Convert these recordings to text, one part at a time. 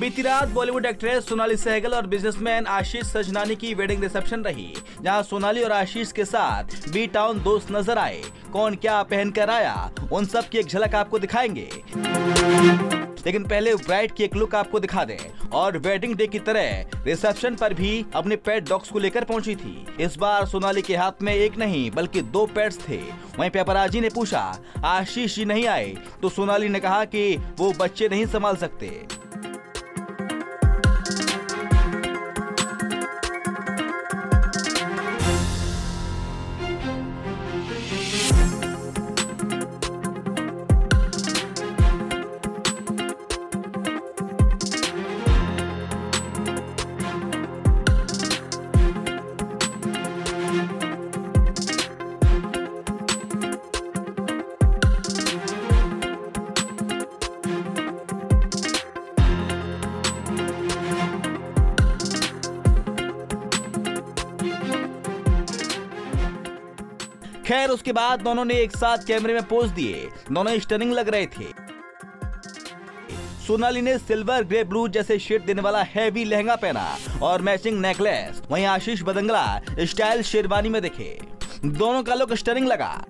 बीती रात बॉलीवुड एक्ट्रेस सोनाली सहगल और बिजनेसमैन आशीष सजनानी की वेडिंग रिसेप्शन रही, जहाँ सोनाली और आशीष के साथ बी टाउन दोस्त नज़र आए। कौन क्या पहन कर आया? उन सब की एक झलक आपको दिखाएँगे। लेकिन पहले ब्राइड की एक लुक आपको दिखा दें। और वेडिंग डे की तरह रिसेप्शन पर भी अपने पेट डॉग्स को लेकर पहुँची थी। इस बार सोनाली के हाथ में एक नहीं, बल्कि दो पेट्स थे। वहीं पेपराजी ने पूछा, आशीष जी नहीं आए? तो सोनाली ने कहा कि वो बच्चे नहीं संभाल सकते। खैर, उसके बाद दोनों ने एक साथ कैमरे में पोज दिए। दोनों स्टनिंग लग रहे थे। सोनाली ने सिल्वर, ग्रे, ब्लू जैसे शेड देने वाला हैवी लहंगा पहना और मैचिंग नेकलेस वहीं आशीष बदंगला स्टाइल शेरवानी में देखे। दोनों का लुक स्टनिंग लगा।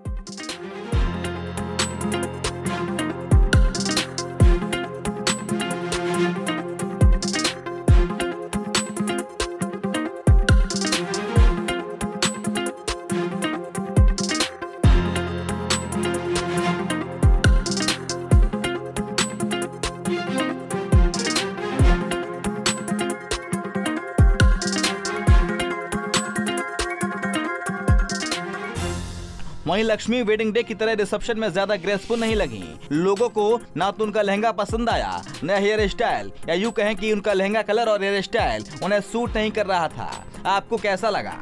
वहीं लक्ष्मी वेडिंग डे की तरह रिसेप्शन में ज़्यादा ग्रेसफुल नहीं लगी। लोगों को ना तो उनका लहंगा पसंद आया, न हेयर स्टाइल या यूँ कहें कि उनका लहंगा कलर और हेयर स्टाइल उन्हें सूट नहीं कर रहा था। आपको कैसा लगा?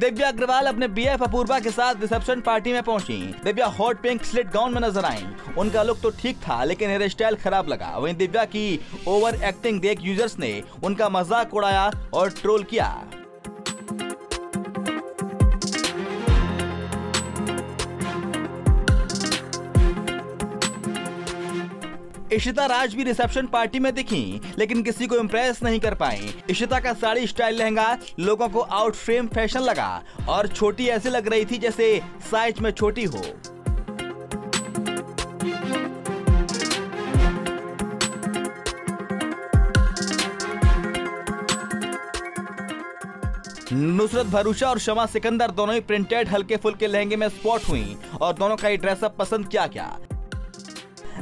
दिव्या अग्रवाल अपने बी एफ़ अपूर्वा के साथ रिसेप्शन पार्टी में पहुँची। Divya hot pink slit gown में नज़र आई। उनका लुक तो ठीक था, लेकिन हेयर स्टाइल खराब लगा। वहीं दिव्या की ओवर एक्टिंग देख यूज़र्स ने उनका मज़ाक उड़ाया और ट्रोल किया। इशिता राज भी रिसेप्शन पार्टी में दिखी, लेकिन किसी को इम्प्रेस नहीं कर पाई। इशिता का साड़ी स्टाइल लहंगा लोगों को आउट फ्रेम फ़ैशन लगा, और छोटी ऐसे लग रही थी जैसे साइज़ में छोटी हो। नुसरत भरूचा और शमा सिकंदर दोनों ही प्रिंटेड हल्के फुल्के लहंगे में स्पॉट हुई, और दोनों का ही ड्रेसअप पसंद किया क्या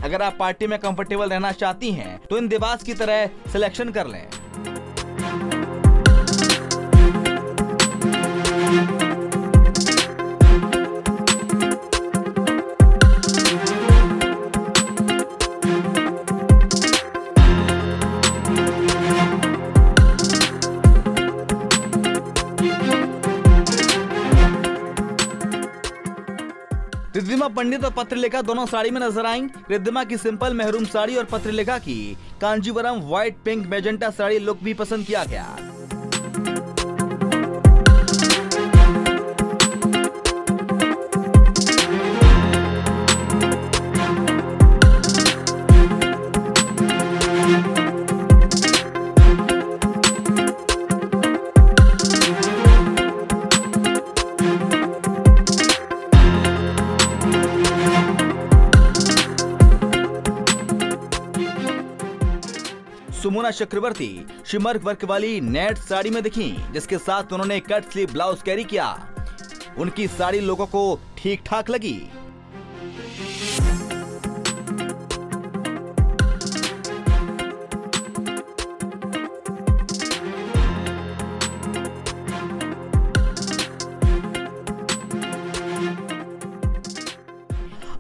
अगर आप पार्टी में कंफर्टेबल रहना चाहती हैं तो इन दिवास की तरह सिलेक्शन कर लें। रिद्धिमा पंडित और पत्रलेखा दोनों साड़ी में नज़र आई। रिद्धिमा की सिंपल मेहरूम साड़ी और पत्रलेखा की Kanjeevaram white pink magenta sari look भी पसंद किया गया। सुमुना चक्रवर्ती, शिमर वर्क वाली नेट साड़ी में दिखी, जिसके साथ उन्होंने कट स्लीव ब्लाउज कैरी किया। उनकी साड़ी लोगों को ठीक ठाक लगी।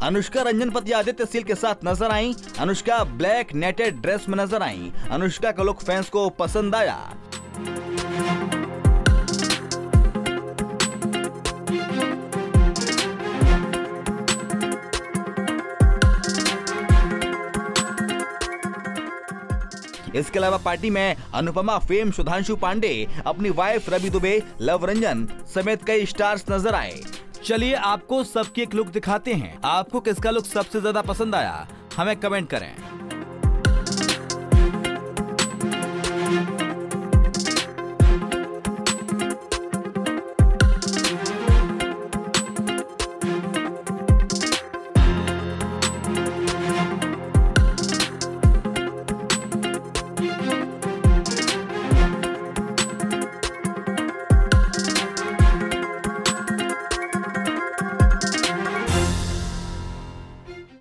अनुष्का रंजन पति आदित्य सील के साथ नज़र आई। अनुष्का ब्लैक नेटेड ड्रेस में नज़र आई। अनुष्का का लुक फैंस को पसंद आया। इसके अलावा पार्टी में अनुपमा, फेम, सुधांशु पांडे, अपनी वाइफ रवि दुबे, लव रंजन समेत कई स्टार्स नज़र आए। चलिए आपको सबकी एक लुक दिखाते हैं। आपको किसका लुक सबसे ज़्यादा पसंद आया? हमें कमेंट करें।